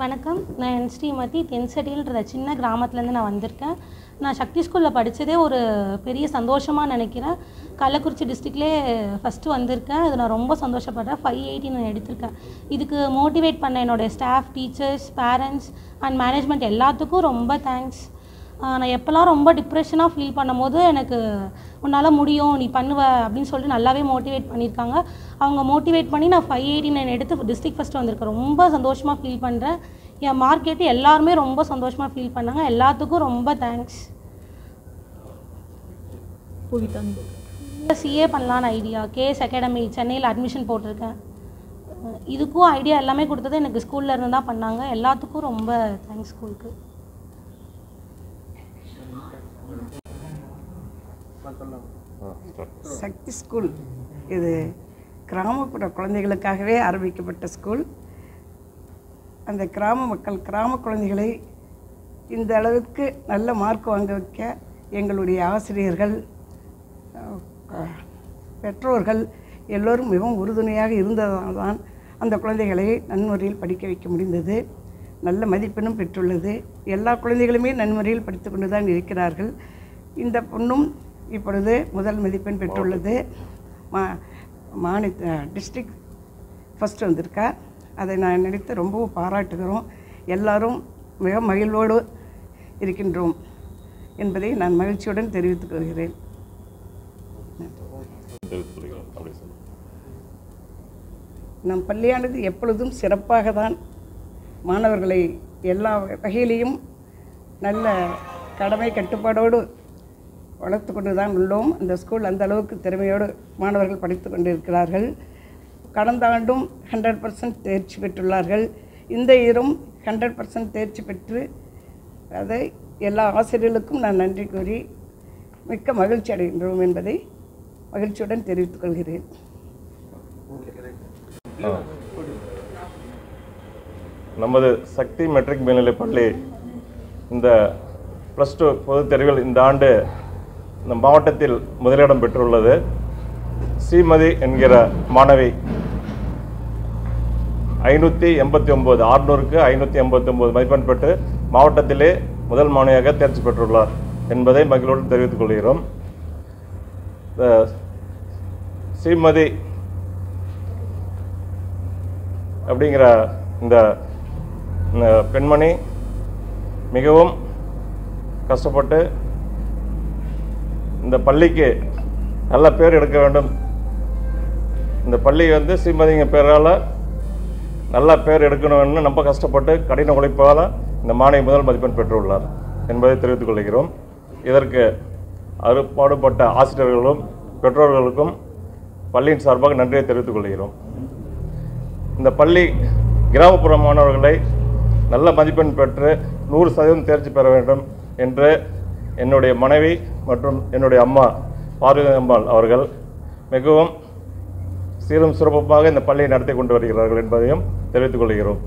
வணக்கம். நான் என் ஸ்ரீமதி தென்செடின்ற சின்ன கிராமத்துலேருந்து நான் வந்திருக்கேன். நான் சக்தி ஸ்கூலில் படித்ததே ஒரு பெரிய சந்தோஷமாக நினைக்கிறேன். கள்ளக்குறிச்சி டிஸ்ட்ரிக்ட்லே ஃபஸ்ட்டு வந்திருக்கேன். அது நான் ரொம்ப சந்தோஷப்படுறேன். ஃபைவ் எயிட்டி நான் எடுத்திருக்கேன். இதுக்கு மோட்டிவேட் பண்ண என்னோடய staff teachers parents and management எல்லாத்துக்கும் ரொம்ப தேங்க்ஸ் நான் எப்போல்லாம் ரொம்ப டிப்ரெஷனாக ஃபீல் பண்ணும்போது எனக்கு உன்னால் முடியும் நீ பண்ணுவ அப்படின்னு சொல்லிட்டு நல்லாவே மோட்டிவேட் பண்ணியிருக்காங்க. அவங்க மோட்டிவேட் பண்ணி நான் ஃபைவ் எயிட்டி நைன் எடுத்து டிஸ்ட்ரிக்ட் ஃபஸ்ட்டு வந்திருக்கேன். ரொம்ப சந்தோஷமாக ஃபீல் பண்ணுறேன் என் மார்க் கேட்டு எல்லாருமே ரொம்ப சந்தோஷமாக ஃபீல் பண்ணாங்க. எல்லாத்துக்கும் ரொம்ப தேங்க்ஸ் சிஏ பண்ணலான்னு ஐடியா கேஎஸ் அகாடமி சென்னையில் அட்மிஷன் போட்டிருக்கேன். இதுக்கும் ஐடியா எல்லாமே கொடுத்தது எனக்கு ஸ்கூல்ல இருந்து தான் பண்ணாங்க. எல்லாத்துக்கும் ரொம்ப தேங்க்ஸ் ஸ்கூலுக்கு சக்தி ஸ்கூல் இது கிராமப்புற குழந்தைகளுக்காகவே ஆரம்பிக்கப்பட்ட ஸ்கூல். அந்த கிராம மக்கள் கிராம குழந்தைகளை இந்த அளவுக்கு நல்ல மார்க் வாங்க வைக்க எங்களுடைய ஆசிரியர்கள் பெற்றோர்கள் எல்லோரும் மிகவும் உறுதுணையாக இருந்ததால் தான் அந்த குழந்தைகளை நன்முறையில் படிக்க வைக்க முடிந்தது. நல்ல மதிப்பெண்ணும் பெற்றுள்ளது. எல்லா குழந்தைகளுமே நன்முறையில் படித்து கொண்டு தான் இருக்கிறார்கள். இந்த பொண்ணும் இப்பொழுது முதல் மதிப்பெண் பெற்றுள்ளது. மா மாநில டிஸ்ட்ரிக்ட் ஃபஸ்ட்டு வந்திருக்கா. அதை நான் நினைத்து ரொம்பவும் பாராட்டுகிறோம். எல்லாரும் மிக மகிழ்வோடு இருக்கின்றோம் என்பதை நான் மகிழ்ச்சியுடன் தெரிவித்துக் கொள்கிறேன். நம் பள்ளியானது எப்பொழுதும் சிறப்பாக தான் மாணவர்களை எல்லா வகையிலையும் நல்ல கடமை கட்டுப்பாடோடு வளர்த்து கொண்டு தான் உள்ளோம். அந்த ஸ்கூல் அந்த அளவுக்கு திறமையோடு மாணவர்கள் படித்து கொண்டிருக்கிறார்கள். கடந்த ஆண்டும் ஹண்ட்ரட் பர்சன்ட் தேர்ச்சி பெற்றுள்ளார்கள். இந்த இயரும் ஹண்ட்ரட் பர்சன்ட் தேர்ச்சி பெற்று அதை எல்லா ஆசிரியர்களுக்கும் நான் நன்றி கூறி மிக்க மகிழ்ச்சி அடைகின்றோம் என்பதை மகிழ்ச்சியுடன் தெரிவித்துக் கொள்கிறேன். நமது சக்தி மெட்ரிக் மேல்நிலைப்பள்ளி இந்த ப்ளஸ் டூ பொதுத் தேர்வில் இந்த ஆண்டு இந்த மாவட்டத்தில் முதலிடம் பெற்றுள்ளது. ஸ்ரீமதி என்கிற மாணவி ஐநூற்றி எண்பத்தி ஒம்பது ஆறுநூறுக்கு ஐநூற்றி எண்பத்தி ஒம்பது மதிப்பெண் பெற்று மாவட்டத்திலே முதல் மாணவியாக தேர்ச்சி பெற்றுள்ளார் என்பதை மகிழ்வுடன் தெரிவித்துக் கொள்கிறோம். ஸ்ரீமதி அப்படிங்கிற இந்த இந்த பெண்மணி மிகவும் கஷ்டப்பட்டு இந்த பள்ளிக்கு நல்ல பேர் எடுக்க வேண்டும். இந்த பள்ளி வந்து ஸ்ரீமதிங்க பேரால் நல்ல பேர் எடுக்கணும்னு ரொம்ப கஷ்டப்பட்டு கடின உழைப்பால் இந்த மாணவி முதல் மதிப்பெண் பெற்றுள்ளார் என்பதை தெரிவித்துக் கொள்கிறோம். இதற்கு அறுபாடுபட்ட ஆசிரியர்களும் பெற்றோர்களுக்கும் பள்ளியின் சார்பாக நன்றியை தெரிவித்துக் கொள்கிறோம். இந்த பள்ளி கிராமப்புற மாணவர்களை நல்ல மதிப்பெண் பெற்று நூறு சதவீதம் தேர்ச்சி பெற வேண்டும் என்று என்னுடைய மனைவி மற்றும் என்னுடைய அம்மா பார்வதி அம்மாள் அவர்கள் மிகவும் சீரும் சிறப்புமாக இந்த பள்ளியை நடத்தி கொண்டு வருகிறார்கள் என்பதையும் தெரிவித்துக் கொள்கிறோம்.